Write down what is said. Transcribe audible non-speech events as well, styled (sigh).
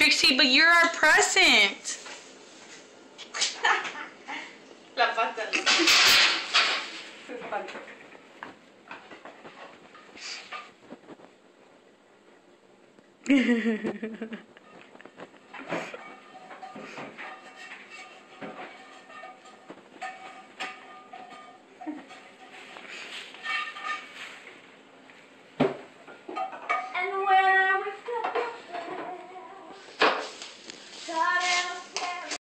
Trixie, but you're our present. La pata. (laughs) God.